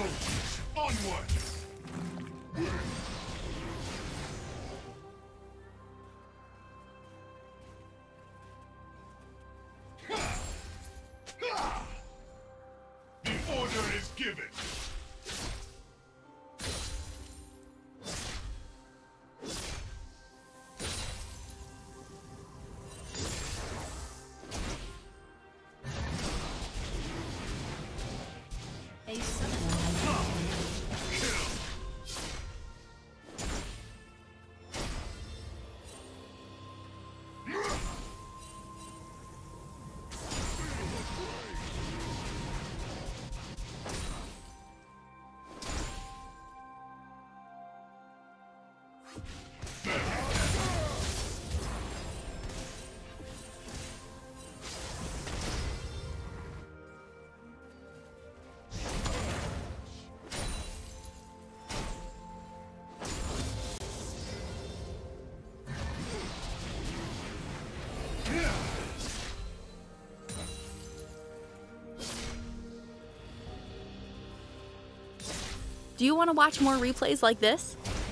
Soldiers, onward! Do you want to watch more replays like this?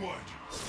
Onward!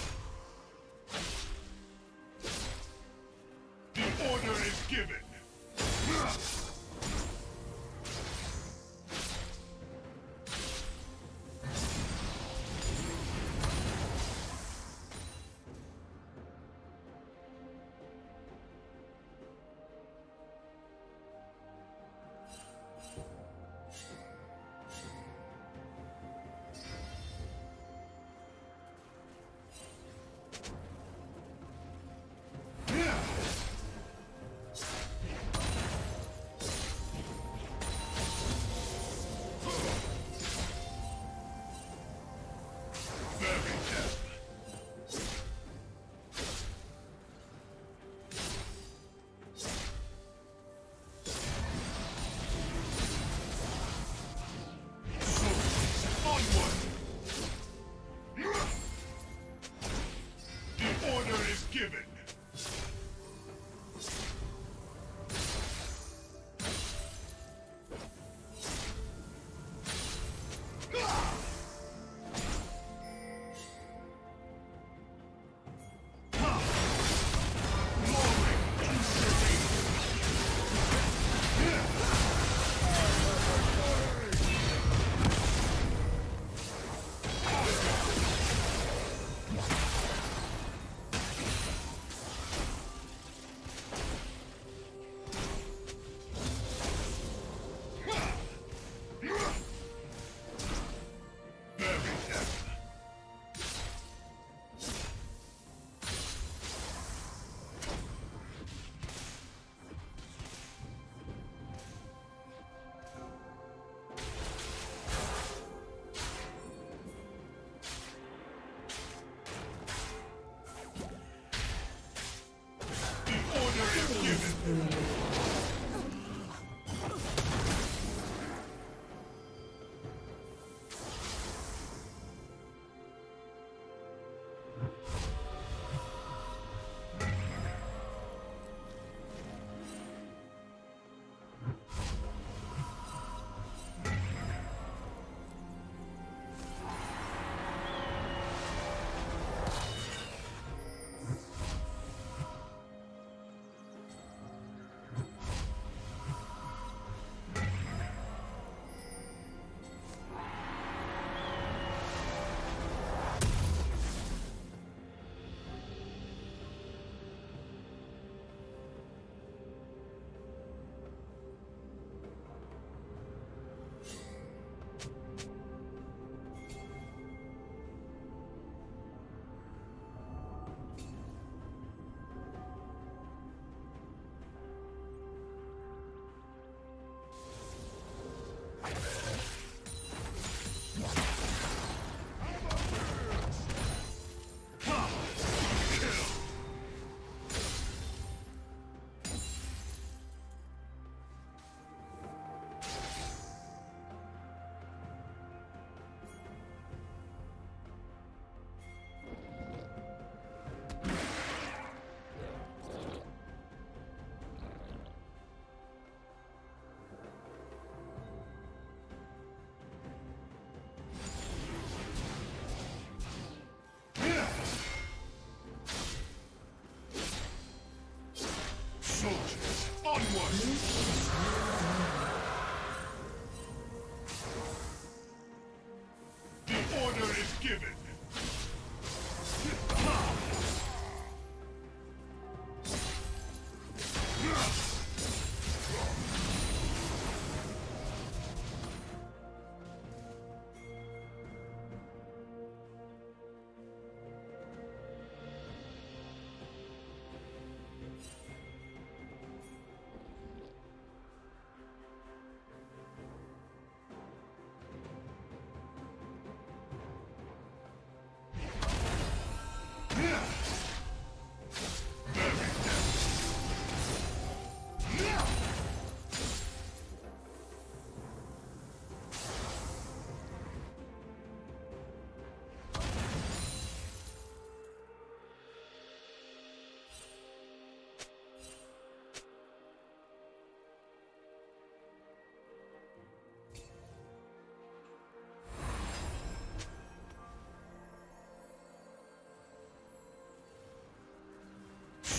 Blue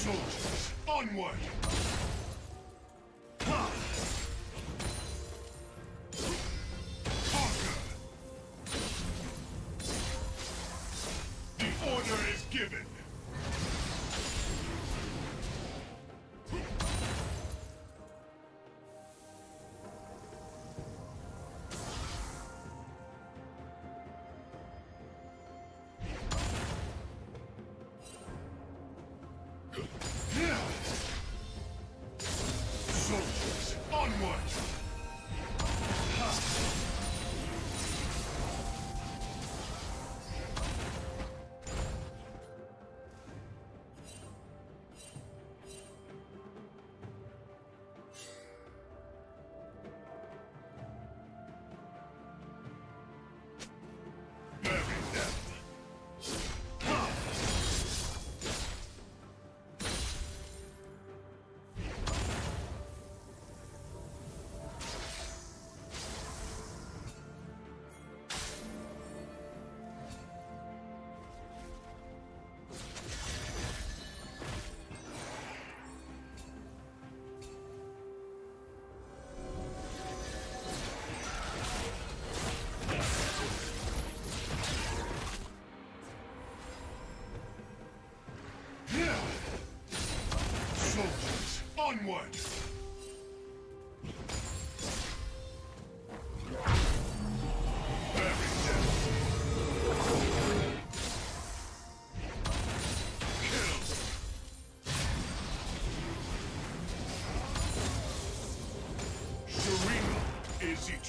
Soldiers, onward!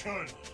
Shurima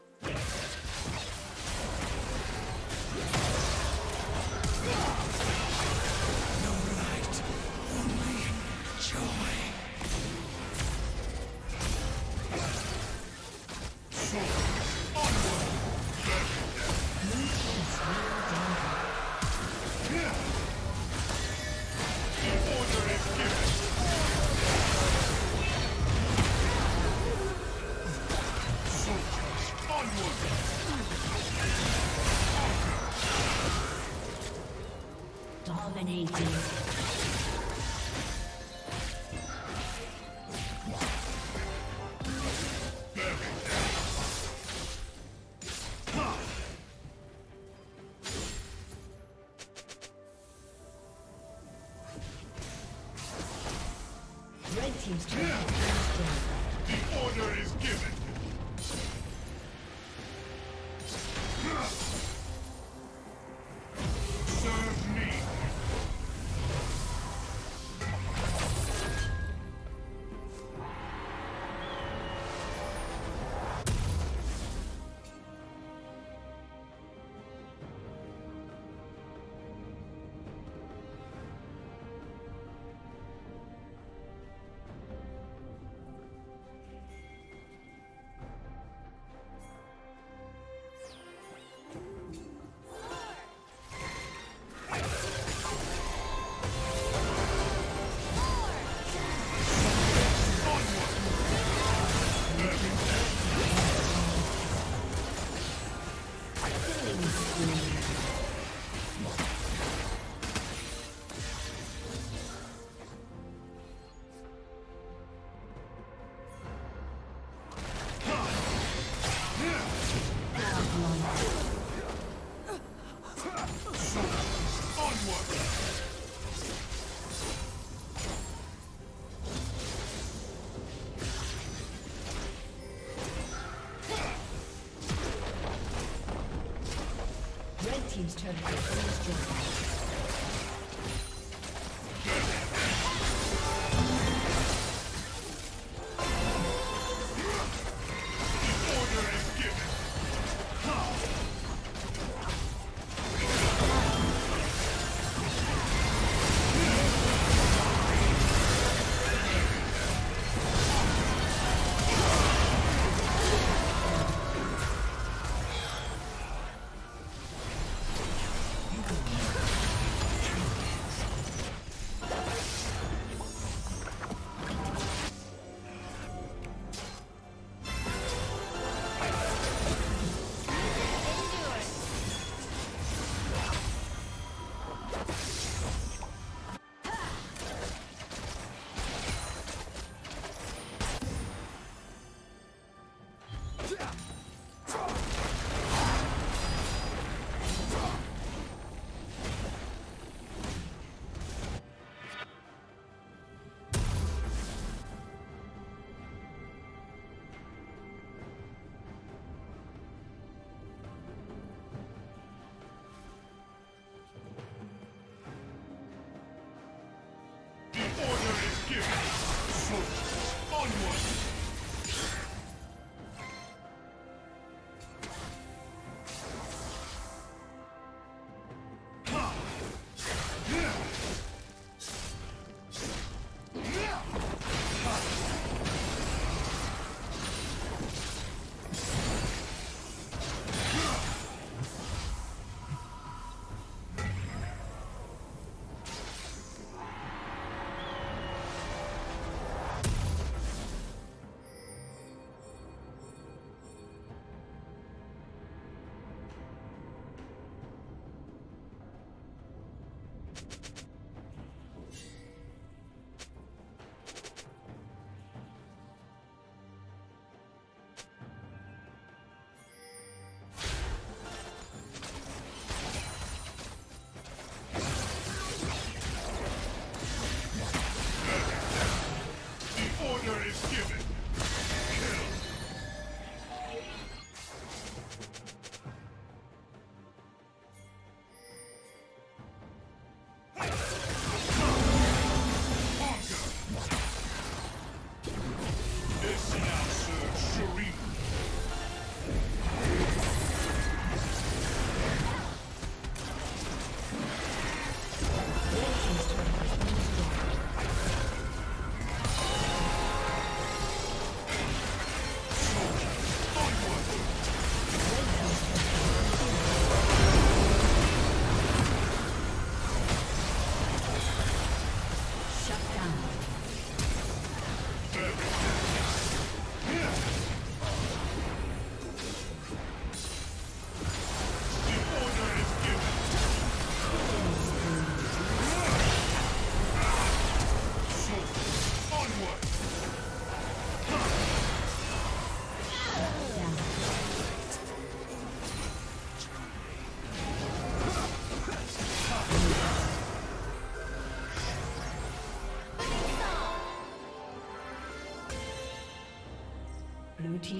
Dominating.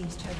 team's turret